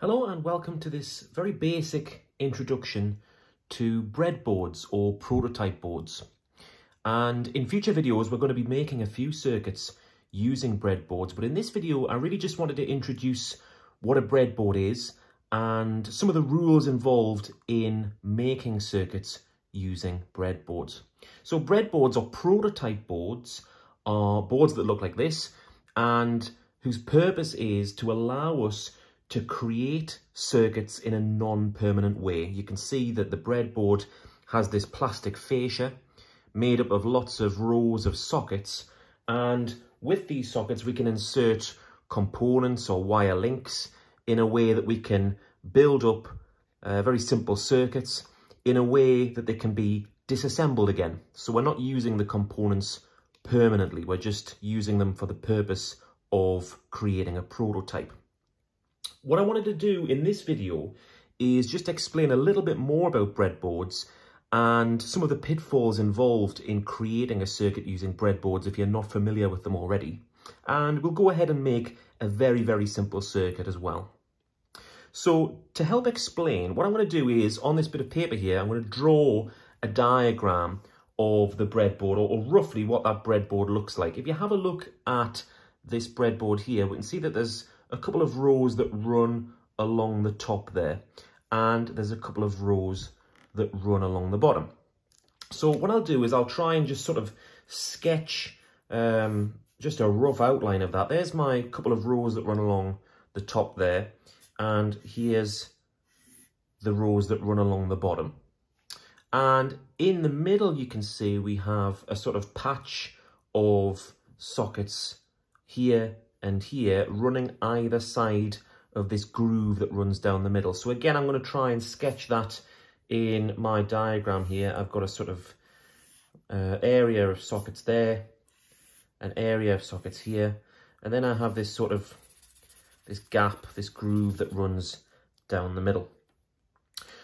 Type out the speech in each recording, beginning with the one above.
Hello and welcome to this very basic introduction to breadboards or prototype boards. And in future videos, we're going to be making a few circuits using breadboards. But in this video, I really just wanted to introduce what a breadboard is and some of the rules involved in making circuits using breadboards. So breadboards or prototype boards are boards that look like this and whose purpose is to allow us to create circuits in a non-permanent way. You can see that the breadboard has this plastic fascia made up of lots of rows of sockets and with these sockets we can insert components or wire links in a way that we can build up uh, very simple circuits in a way that they can be disassembled again. So we're not using the components permanently, we're just using them for the purpose of creating a prototype. What I wanted to do in this video is just explain a little bit more about breadboards and some of the pitfalls involved in creating a circuit using breadboards if you're not familiar with them already. And we'll go ahead and make a very, very simple circuit as well. So to help explain, what I'm going to do is on this bit of paper here, I'm going to draw a diagram of the breadboard or, or roughly what that breadboard looks like. If you have a look at this breadboard here, we can see that there's a couple of rows that run along the top there and there's a couple of rows that run along the bottom. So what I'll do is I'll try and just sort of sketch um, just a rough outline of that. There's my couple of rows that run along the top there and here's the rows that run along the bottom. And in the middle you can see we have a sort of patch of sockets here and here running either side of this groove that runs down the middle. So again, I'm going to try and sketch that in my diagram here. I've got a sort of uh, area of sockets there, an area of sockets here, and then I have this sort of, this gap, this groove that runs down the middle.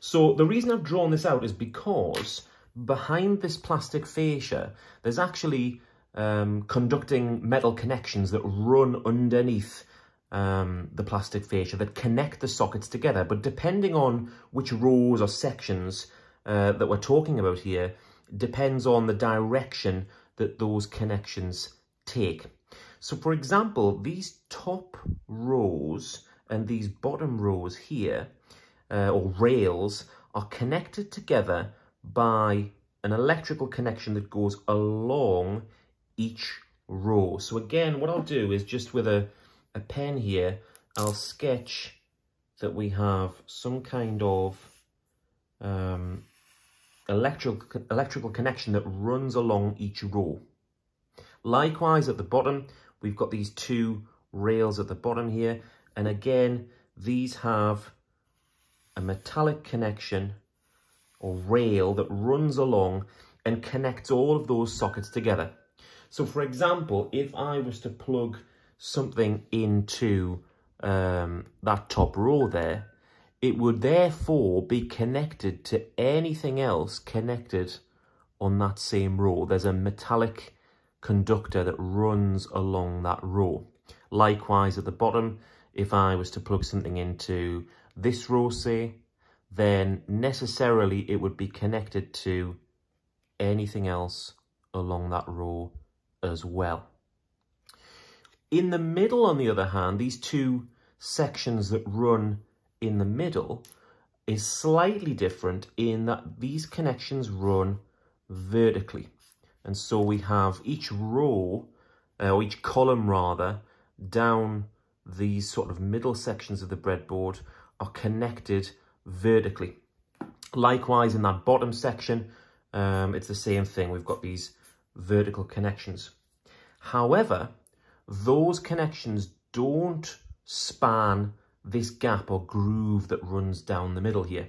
So the reason I've drawn this out is because behind this plastic fascia, there's actually um, conducting metal connections that run underneath um, the plastic fascia that connect the sockets together. But depending on which rows or sections uh, that we're talking about here, depends on the direction that those connections take. So for example, these top rows and these bottom rows here, uh, or rails, are connected together by an electrical connection that goes along each row. So again, what I'll do is just with a, a pen here, I'll sketch that we have some kind of um, electrical, electrical connection that runs along each row. Likewise, at the bottom, we've got these two rails at the bottom here. And again, these have a metallic connection or rail that runs along and connects all of those sockets together. So for example, if I was to plug something into um, that top row there, it would therefore be connected to anything else connected on that same row. There's a metallic conductor that runs along that row. Likewise at the bottom, if I was to plug something into this row, say, then necessarily it would be connected to anything else along that row as well. In the middle, on the other hand, these two sections that run in the middle is slightly different in that these connections run vertically. And so we have each row, uh, or each column rather, down these sort of middle sections of the breadboard are connected vertically. Likewise, in that bottom section, um, it's the same thing. We've got these vertical connections. However, those connections don't span this gap or groove that runs down the middle here.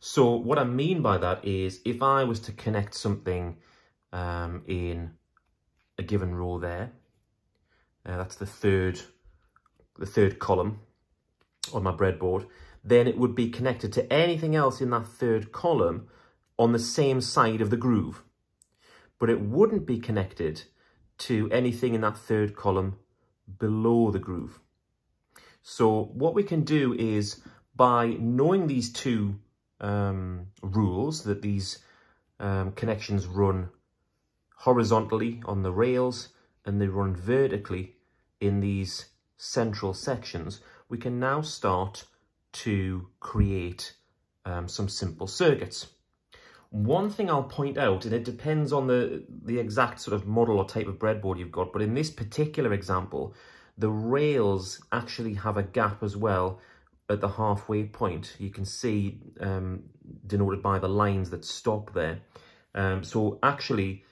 So what I mean by that is if I was to connect something um, in a given row there, uh, that's the third, the third column on my breadboard, then it would be connected to anything else in that third column on the same side of the groove but it wouldn't be connected to anything in that third column below the groove. So what we can do is by knowing these two um, rules, that these um, connections run horizontally on the rails and they run vertically in these central sections, we can now start to create um, some simple circuits. One thing I'll point out, and it depends on the, the exact sort of model or type of breadboard you've got, but in this particular example, the rails actually have a gap as well at the halfway point. You can see um, denoted by the lines that stop there. Um, so actually,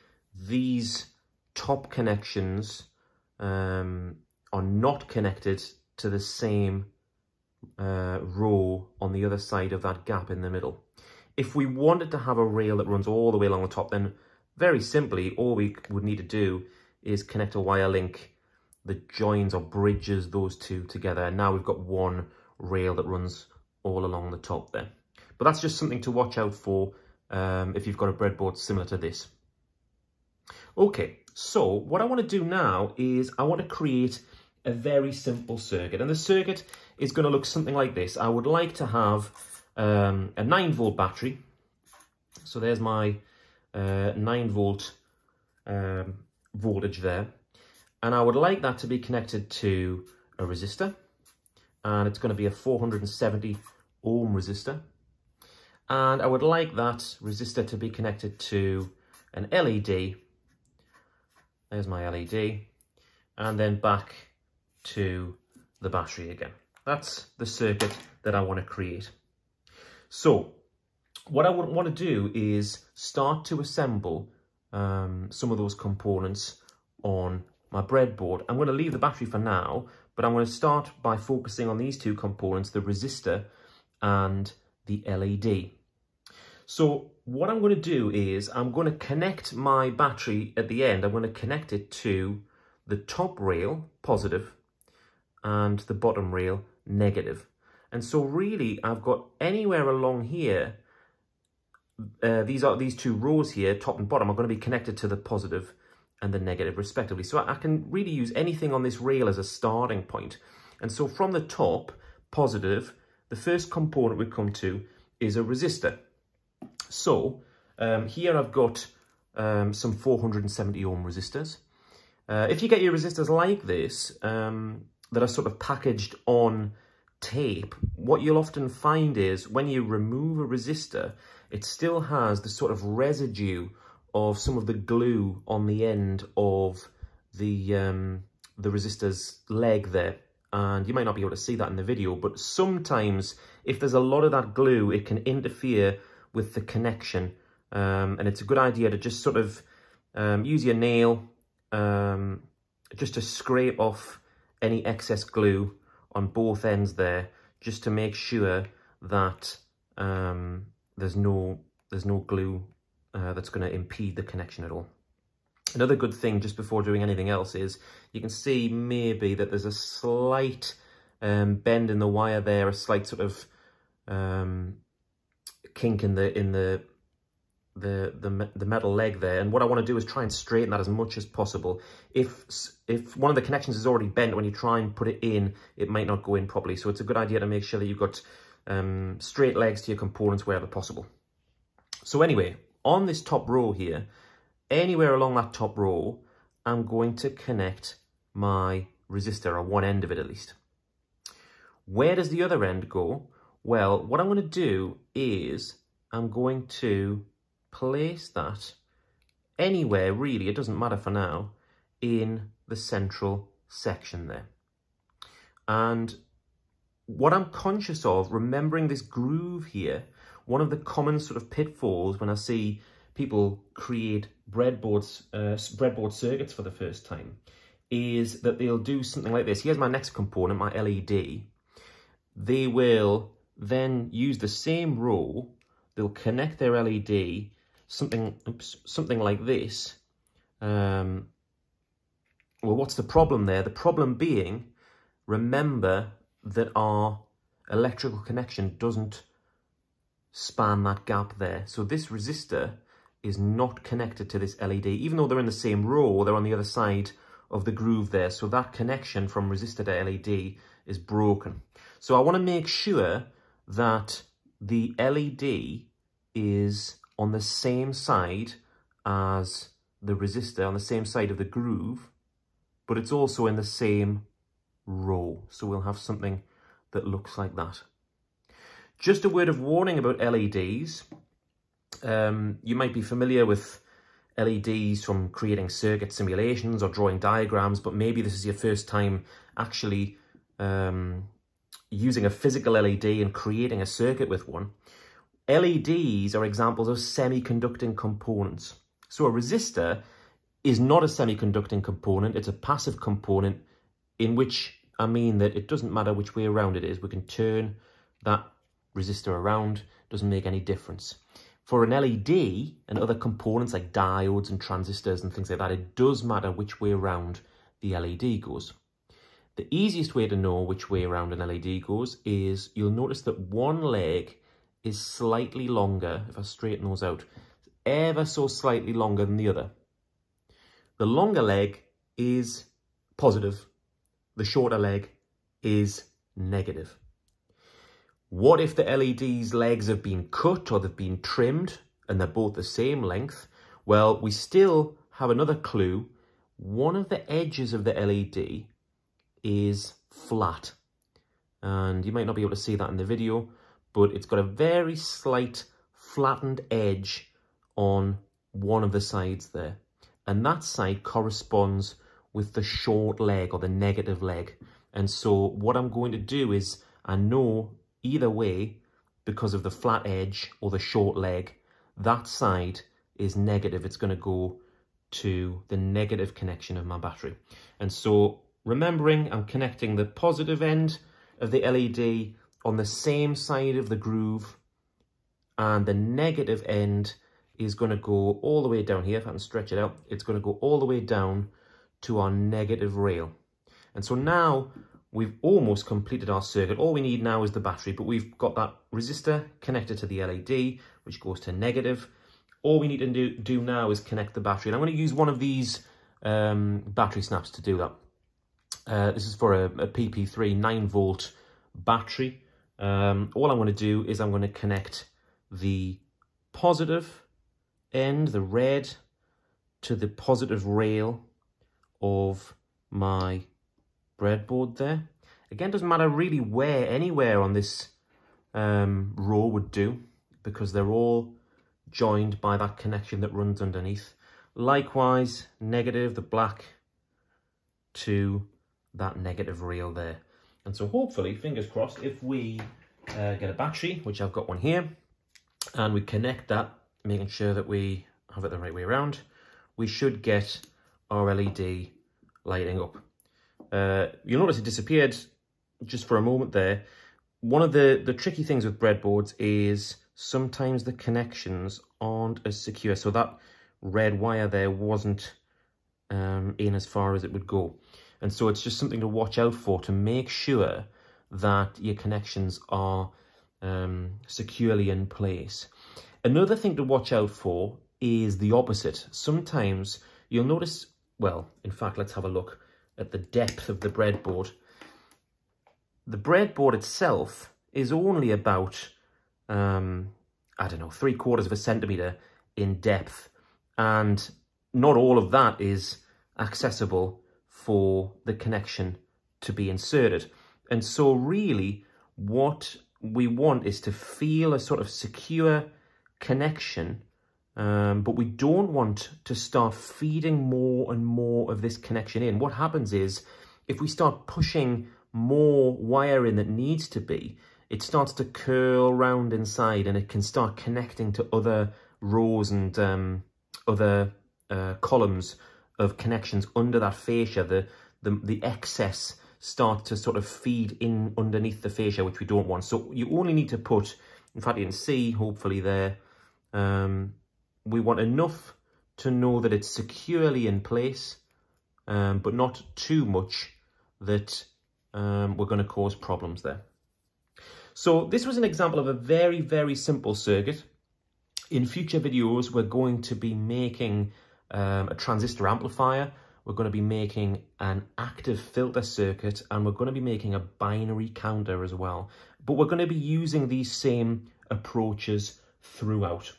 these top connections um, are not connected to the same uh, row on the other side of that gap in the middle. If we wanted to have a rail that runs all the way along the top, then very simply, all we would need to do is connect a wire link that joins or bridges those two together. And now we've got one rail that runs all along the top there. But that's just something to watch out for um, if you've got a breadboard similar to this. Okay, so what I want to do now is I want to create a very simple circuit. And the circuit is going to look something like this. I would like to have um, a 9 volt battery. So there's my uh, 9 volt um, voltage there. And I would like that to be connected to a resistor. And it's going to be a 470 ohm resistor. And I would like that resistor to be connected to an LED. There's my LED. And then back to the battery again. That's the circuit that I want to create. So what I would want to do is start to assemble um, some of those components on my breadboard. I'm going to leave the battery for now, but I'm going to start by focusing on these two components, the resistor and the LED. So what I'm going to do is I'm going to connect my battery at the end. I'm going to connect it to the top rail, positive, and the bottom rail negative. And so really I've got anywhere along here, uh, these are these two rows here, top and bottom, are going to be connected to the positive and the negative respectively. So I can really use anything on this rail as a starting point. And so from the top, positive, the first component we come to is a resistor. So um, here I've got um, some 470 ohm resistors. Uh, if you get your resistors like this, um, that are sort of packaged on tape, what you'll often find is when you remove a resistor, it still has the sort of residue of some of the glue on the end of the um, the resistor's leg there. And you might not be able to see that in the video, but sometimes if there's a lot of that glue, it can interfere with the connection. Um, and it's a good idea to just sort of um, use your nail um, just to scrape off any excess glue on both ends there just to make sure that um, there's no there's no glue uh, that's going to impede the connection at all. Another good thing just before doing anything else is you can see maybe that there's a slight um, bend in the wire there, a slight sort of um, kink in the in the the, the, the metal leg there. And what I want to do is try and straighten that as much as possible. If, if one of the connections is already bent, when you try and put it in, it might not go in properly. So it's a good idea to make sure that you've got um, straight legs to your components wherever possible. So anyway, on this top row here, anywhere along that top row, I'm going to connect my resistor, or one end of it at least. Where does the other end go? Well, what I'm going to do is I'm going to place that anywhere really, it doesn't matter for now, in the central section there. And what I'm conscious of, remembering this groove here, one of the common sort of pitfalls when I see people create breadboards, uh, breadboard circuits for the first time, is that they'll do something like this. Here's my next component, my LED. They will then use the same row, they'll connect their LED something oops, something like this, um, well, what's the problem there? The problem being, remember that our electrical connection doesn't span that gap there. So this resistor is not connected to this LED, even though they're in the same row, they're on the other side of the groove there. So that connection from resistor to LED is broken. So I want to make sure that the LED is on the same side as the resistor, on the same side of the groove, but it's also in the same row. So we'll have something that looks like that. Just a word of warning about LEDs. Um, you might be familiar with LEDs from creating circuit simulations or drawing diagrams, but maybe this is your first time actually um, using a physical LED and creating a circuit with one. LEDs are examples of semiconducting components. So a resistor is not a semiconducting component, it's a passive component in which I mean that it doesn't matter which way around it is, we can turn that resistor around, doesn't make any difference. For an LED and other components like diodes and transistors and things like that, it does matter which way around the LED goes. The easiest way to know which way around an LED goes is you'll notice that one leg is slightly longer, if I straighten those out, ever so slightly longer than the other. The longer leg is positive, the shorter leg is negative. What if the LED's legs have been cut or they've been trimmed and they're both the same length? Well, we still have another clue. One of the edges of the LED is flat. And you might not be able to see that in the video, but it's got a very slight flattened edge on one of the sides there. And that side corresponds with the short leg or the negative leg. And so what I'm going to do is I know Either way, because of the flat edge or the short leg, that side is negative. It's going to go to the negative connection of my battery. And so remembering I'm connecting the positive end of the LED on the same side of the groove and the negative end is going to go all the way down here. If I can stretch it out, it's going to go all the way down to our negative rail. And so now We've almost completed our circuit. All we need now is the battery, but we've got that resistor connected to the LED, which goes to negative. All we need to do, do now is connect the battery. And I'm going to use one of these um, battery snaps to do that. Uh, this is for a, a PP3 9 volt battery. Um, all I'm going to do is I'm going to connect the positive end, the red, to the positive rail of my breadboard there. Again, doesn't matter really where, anywhere on this um, row would do because they're all joined by that connection that runs underneath. Likewise, negative, the black to that negative rail there. And so hopefully, fingers crossed, if we uh, get a battery, which I've got one here, and we connect that, making sure that we have it the right way around, we should get our LED lighting up. Uh, you'll notice it disappeared just for a moment there. One of the, the tricky things with breadboards is sometimes the connections aren't as secure. So that red wire there wasn't um, in as far as it would go. And so it's just something to watch out for to make sure that your connections are um, securely in place. Another thing to watch out for is the opposite. Sometimes you'll notice, well, in fact, let's have a look at the depth of the breadboard. The breadboard itself is only about, um, I don't know, three quarters of a centimetre in depth. And not all of that is accessible for the connection to be inserted. And so really what we want is to feel a sort of secure connection um, but we don't want to start feeding more and more of this connection in. What happens is if we start pushing more wire in that needs to be, it starts to curl round inside and it can start connecting to other rows and um, other uh, columns of connections under that fascia. The, the, the excess start to sort of feed in underneath the fascia, which we don't want. So you only need to put, in fact, you can see, hopefully there, um, we want enough to know that it's securely in place, um, but not too much that um, we're going to cause problems there. So this was an example of a very, very simple circuit. In future videos, we're going to be making um, a transistor amplifier we're going to be making an active filter circuit and we're going to be making a binary counter as well. But we're going to be using these same approaches throughout.